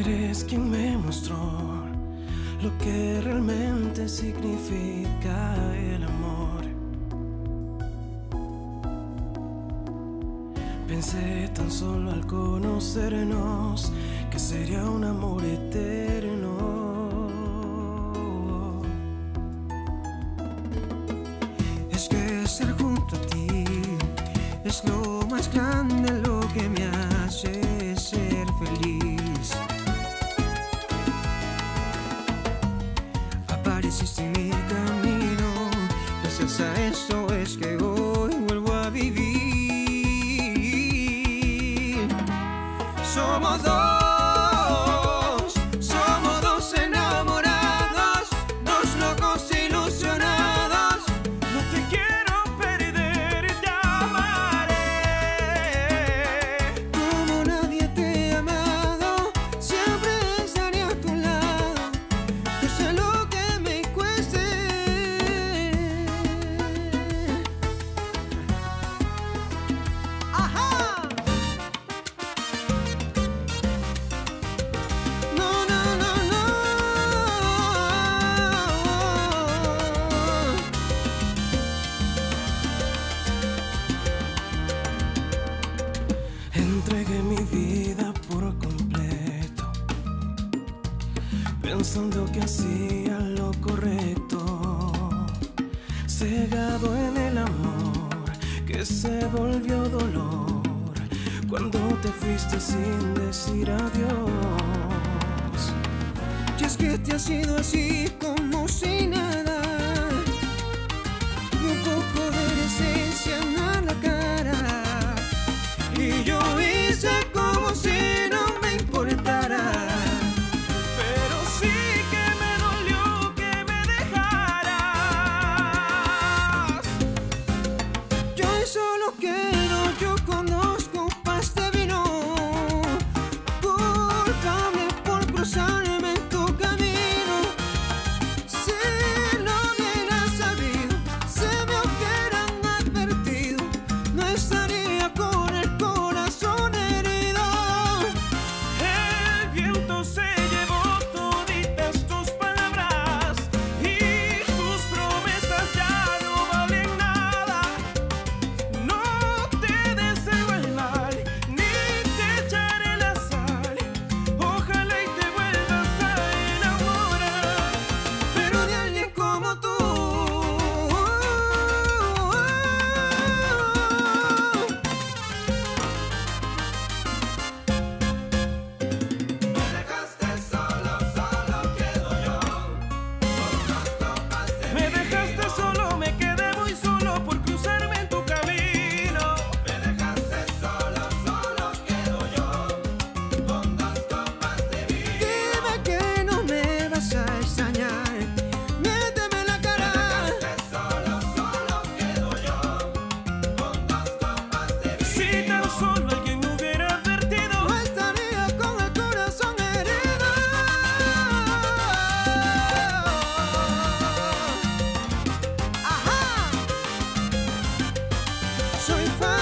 eres quien me mostró lo que realmente significa el amor. Pensé tan solo al conocernos que sería un amor eterno. Es que ser junto a ti es lo pusiste mi camino. Gracias a esto es que hoy vuelvo a vivir. Somos dos. pensando que hacía lo correcto, cegado en el amor que se volvió dolor cuando te fuiste sin decir adiós. Y es que te ha sido así como si nada. soy fan.